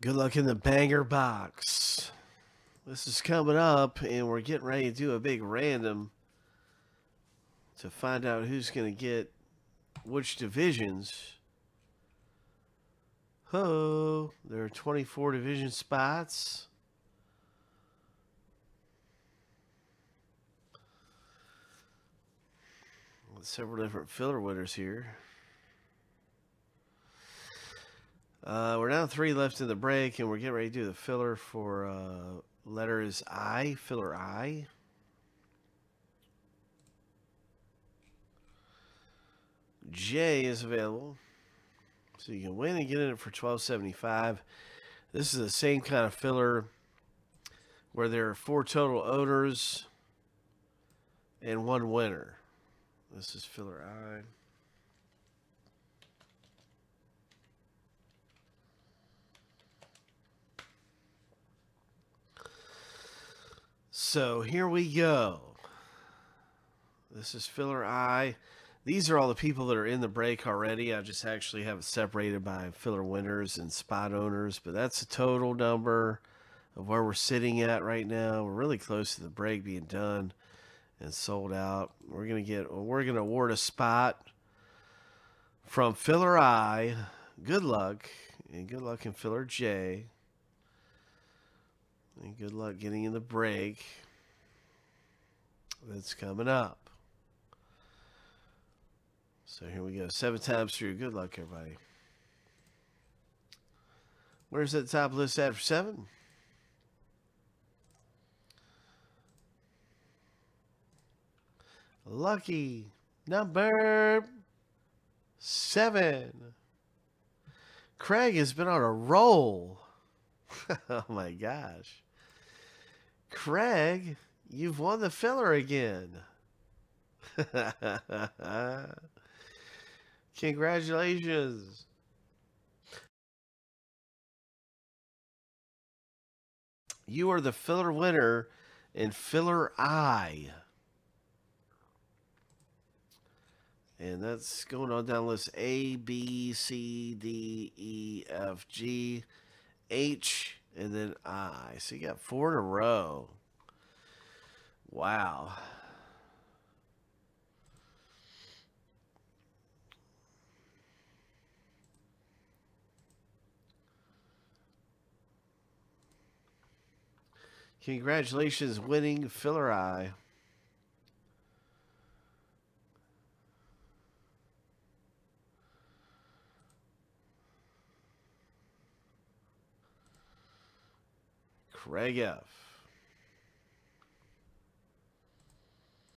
Good luck in the banger box. This is coming up, and we're getting ready to do a big random to find out who's going to get which divisions. Ho! There are 24 division spots. Several different filler winners here. Uh, we're down three left in the break, and we're getting ready to do the filler for uh, letters I, filler I. J is available. So you can win and get in it for twelve seventy five. This is the same kind of filler where there are four total owners and one winner. This is filler I. So here we go. This is filler I. These are all the people that are in the break already. I just actually have it separated by filler winners and spot owners, but that's the total number of where we're sitting at right now. We're really close to the break being done and sold out. We're gonna get we're gonna award a spot from filler I. Good luck and good luck in filler J. And good luck getting in the break that's coming up. So here we go. Seven times through. Good luck, everybody. Where's that top list at for seven? Lucky number seven. Craig has been on a roll. oh my gosh. Craig, you've won the filler again. Congratulations. You are the filler winner in filler I. And that's going on down list A, B, C, D, E, F, G, H, and then I. So you got four in a row. Wow. Congratulations, winning filler I. Craig F.